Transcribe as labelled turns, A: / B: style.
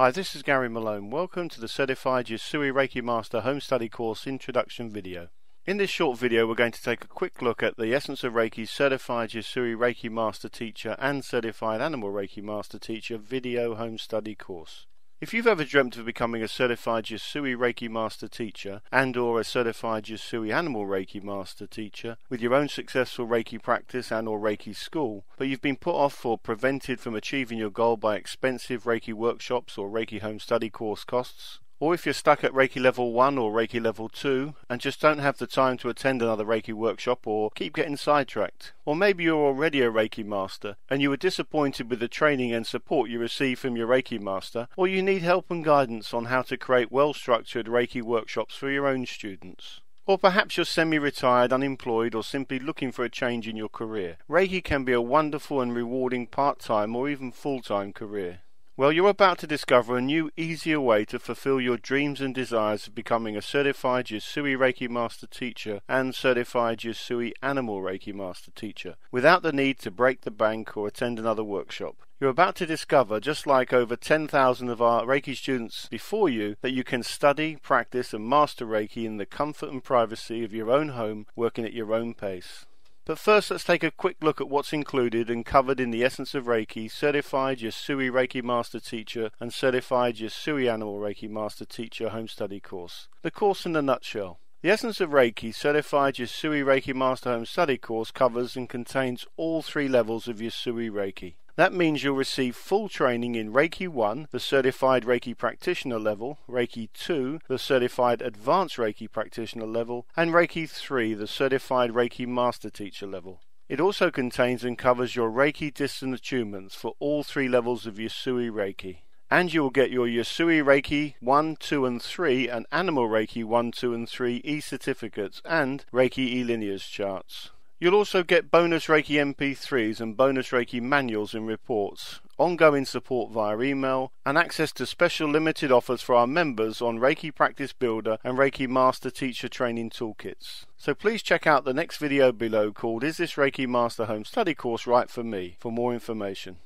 A: Hi, this is Gary Malone. Welcome to the Certified Usui Reiki Master Home Study Course Introduction video. In this short video, we're going to take a quick look at the Essence of Reiki Certified Usui Reiki Master Teacher and Certified Animal Reiki Master Teacher video home study course. If you've ever dreamt of becoming a certified Usui Reiki Master Teacher and or a certified Usui Animal Reiki Master Teacher with your own successful Reiki practice and or Reiki school, but you've been put off or prevented from achieving your goal by expensive Reiki workshops or Reiki home study course costs, or if you're stuck at Reiki level 1 or Reiki level 2 and just don't have the time to attend another Reiki workshop or keep getting sidetracked. Or maybe you're already a Reiki master and you were disappointed with the training and support you received from your Reiki master, or you need help and guidance on how to create well structured Reiki workshops for your own students. Or perhaps you're semi retired, unemployed, or simply looking for a change in your career. Reiki can be a wonderful and rewarding part time or even full time career. Well, you're about to discover a new, easier way to fulfill your dreams and desires of becoming a certified Usui Reiki Master Teacher and certified Usui Animal Reiki Master Teacher without the need to break the bank or attend another workshop. You're about to discover, just like over 10,000 of our Reiki students before you, that you can study, practice, and master Reiki in the comfort and privacy of your own home, working at your own pace. But first, let's take a quick look at what's included and covered in the Essence of Reiki Certified Usui Reiki Master Teacher and Certified Usui Animal Reiki Master Teacher Home Study course. The course in a nutshell. The Essence of Reiki Certified Usui Reiki Master Home Study course covers and contains all three levels of Usui Reiki. That means you'll receive full training in Reiki 1, the certified Reiki practitioner level, Reiki 2, the certified advanced Reiki practitioner level, and Reiki 3, the certified Reiki master teacher level. It also contains and covers your Reiki distant attunements for all three levels of Usui Reiki. And you will get your Usui Reiki 1, 2, and 3 and Animal Reiki 1, 2, and 3 e certificates and Reiki e lineage charts. You'll also get bonus Reiki MP3s and bonus Reiki manuals and reports, ongoing support via email, and access to special limited offers for our members on Reiki Practice Builder and Reiki Master Teacher Training Toolkits. So please check out the next video below called Is This Reiki Master Home Study Course Right for Me for more information.